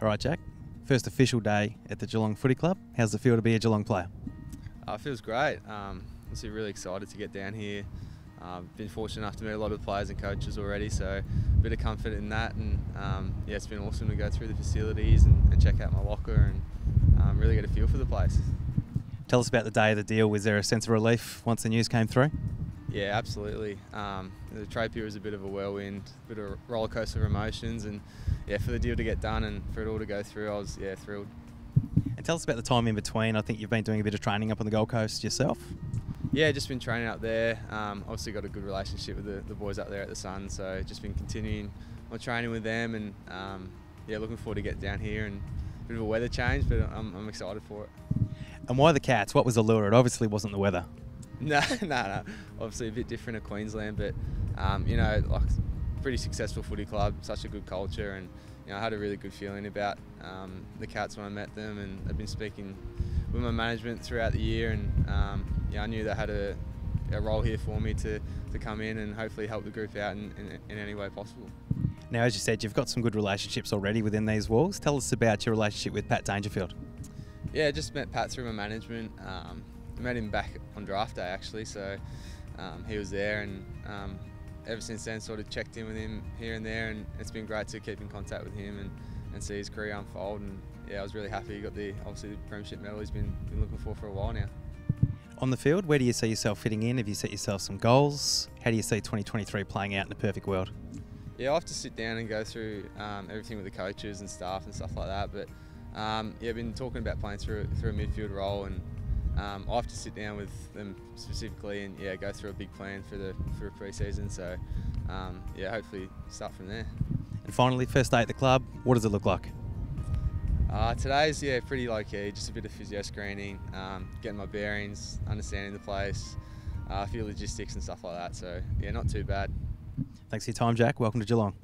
All right, Jack. First official day at the Geelong Footy Club. How's it feel to be a Geelong player? Uh, it feels great. Um, obviously, really excited to get down here. Uh, been fortunate enough to meet a lot of players and coaches already, so a bit of comfort in that. And um, yeah, it's been awesome to go through the facilities and, and check out my locker and um, really get a feel for the place. Tell us about the day of the deal. Was there a sense of relief once the news came through? Yeah, absolutely. Um, the trade period was a bit of a whirlwind, a bit of a roller coaster of emotions, and yeah, for the deal to get done and for it all to go through, I was yeah thrilled. And tell us about the time in between. I think you've been doing a bit of training up on the Gold Coast yourself. Yeah, just been training up there. Um, obviously got a good relationship with the, the boys up there at the Sun, so just been continuing my training with them, and um, yeah, looking forward to get down here and a bit of a weather change, but I'm, I'm excited for it. And why the Cats? What was the lure? It obviously wasn't the weather. No, no, no. Obviously a bit different to Queensland, but um, you know, like pretty successful footy club, such a good culture, and you know, I had a really good feeling about um, the Cats when I met them, and I've been speaking with my management throughout the year, and um, yeah, I knew they had a, a, role here for me to, to come in and hopefully help the group out in, in, in any way possible. Now, as you said, you've got some good relationships already within these walls. Tell us about your relationship with Pat Dangerfield. Yeah, I just met Pat through my management. Um, I met him back on draft day actually, so um, he was there, and um, ever since then, sort of checked in with him here and there, and it's been great to keep in contact with him and, and see his career unfold. And yeah, I was really happy he got the obviously the premiership medal he's been, been looking for for a while now. On the field, where do you see yourself fitting in? Have you set yourself some goals? How do you see 2023 playing out in a perfect world? Yeah, I have to sit down and go through um, everything with the coaches and staff and stuff like that. But um, yeah, I've been talking about playing through through a midfield role and um, I have to sit down with them specifically and yeah, go through a big plan for the for a pre-season. So um, yeah, hopefully start from there. And finally, first day at the club. What does it look like? Uh, today's yeah pretty low key, just a bit of physio screening, um, getting my bearings, understanding the place, uh, a few logistics and stuff like that. So yeah, not too bad. Thanks for your time, Jack. Welcome to Geelong.